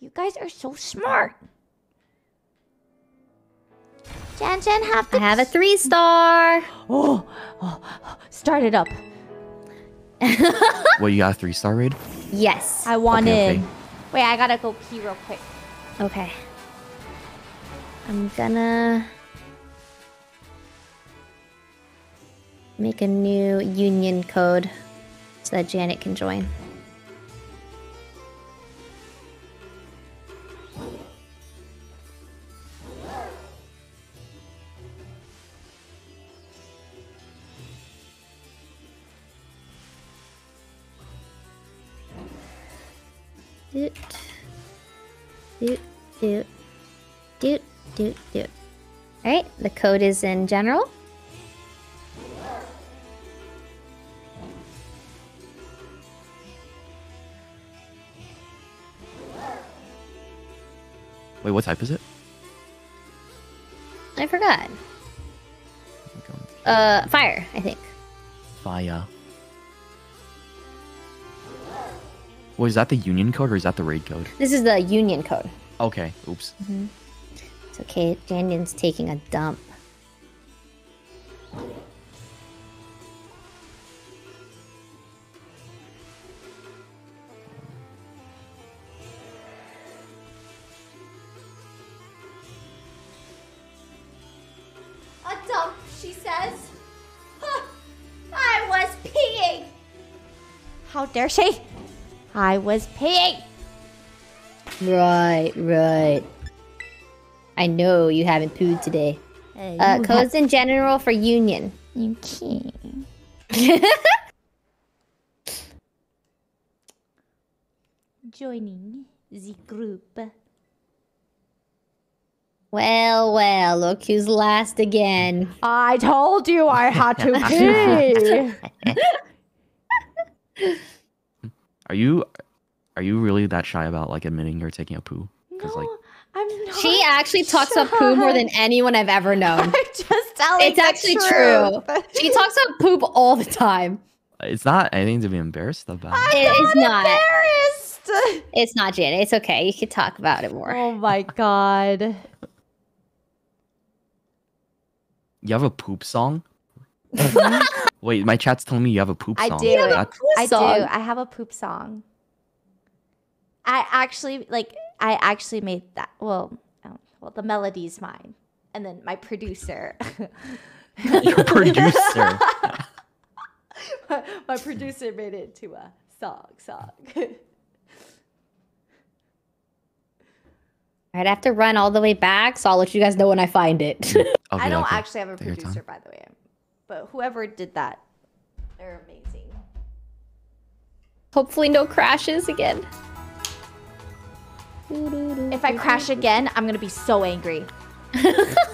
You guys are so smart. Jan Jan have I have a three star. Oh, oh, start it up. What, you got a three star raid? Yes. I want Okay, in. okay. Wait, I gotta go pee real quick. Okay. I'm gonna make a new union code so that Janet can join. Doot. Doot, doot. Doot, doot, doot. Alright, the code is in general. Wait, what type is it? I forgot. Uh, fire, I think. Fire. Wait, is that the union code or is that the raid code? This is the union code. Okay, oops. Mm-hmm. It's okay, Janion's taking a dump. A dump, she says. Huh. I was peeing. How dare she? I was peeing. Right, right. I know you haven't pooed today. Uh, you codes in general for union. You can. Joining the group. Well, well, look who's last again. I told you I had to pee. Are you are you really that shy about like admitting you're taking a poo? Because like no, I'm not. She actually talks about poo more than anyone I've ever known. I'm just telling It's the actually truth. true. She talks about poop all the time. it's not anything to be embarrassed about. It is not. Embarrassed. It's not Janet. It's okay. You can talk about it more. Oh my god. You have a poop song? Wait, my chat's telling me you have a poop song. I song. do. That- I song. do. I have a poop song. I actually like. I actually made that. Well, um, well, the melody's mine, and then my producer. Your producer. my, my producer made it to a song. Song. I'd have to run all the way back, so I'll let you guys know when I find it. Okay, I don't okay. actually have a Take your time. producer, by the way, but whoever did that, they're amazing. Hopefully, no crashes again. If I crash again, I'm gonna be so angry.